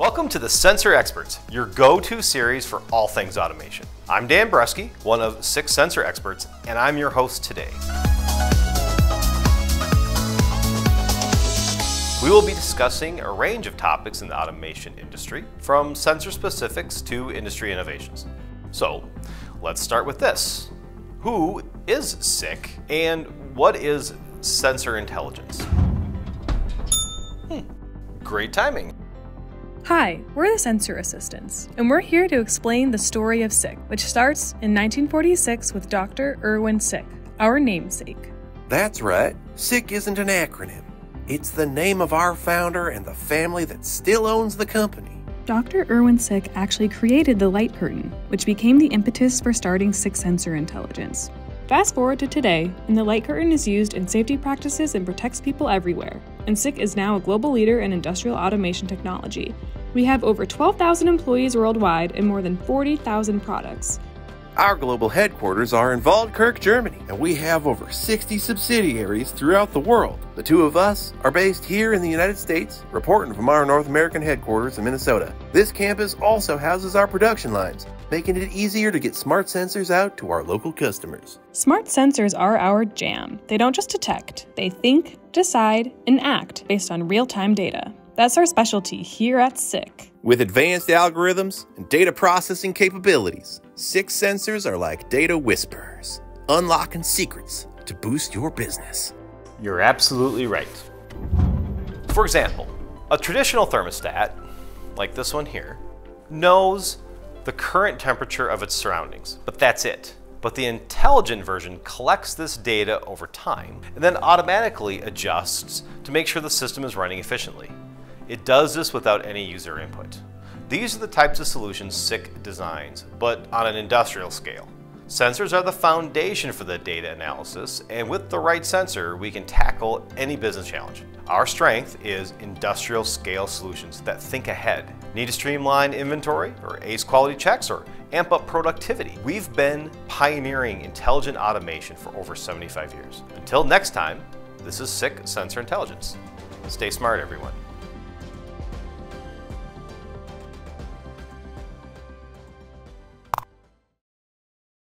Welcome to the Sensor Experts, your go-to series for all things automation. I'm Dan Bresky, one of SICK's sensor experts, and I'm your host today. We will be discussing a range of topics in the automation industry, from sensor specifics to industry innovations. So, let's start with this. Who is SICK and what is sensor intelligence? Hmm, great timing. Hi, we're the Sensor Assistants, and we're here to explain the story of SICK, which starts in 1946 with Dr. Erwin Sick, our namesake. That's right, SICK isn't an acronym. It's the name of our founder and the family that still owns the company. Dr. Erwin Sick actually created the light curtain, which became the impetus for starting SICK Sensor Intelligence. Fast forward to today, and the light curtain is used in safety practices and protects people everywhere. And SICK is now a global leader in industrial automation technology. We have over 12,000 employees worldwide and more than 40,000 products. Our global headquarters are in Waldkirch, Germany, and we have over 60 subsidiaries throughout the world. The two of us are based here in the United States, reporting from our North American headquarters in Minnesota. This campus also houses our production lines, making it easier to get smart sensors out to our local customers. Smart sensors are our jam. They don't just detect, they think, decide, and act based on real time data. That's our specialty here at SICK. With advanced algorithms and data processing capabilities, SICK sensors are like data whisperers, unlocking secrets to boost your business. You're absolutely right. For example, a traditional thermostat, like this one here, knows the current temperature of its surroundings, but that's it. But the intelligent version collects this data over time and then automatically adjusts to make sure the system is running efficiently. It does this without any user input. These are the types of solutions SICK designs, but on an industrial scale. Sensors are the foundation for the data analysis, and with the right sensor, we can tackle any business challenge. Our strength is industrial scale solutions that think ahead. Need to streamline inventory, or ace quality checks, or amp up productivity? We've been pioneering intelligent automation for over 75 years. Until next time, this is SICK Sensor Intelligence. Stay smart, everyone.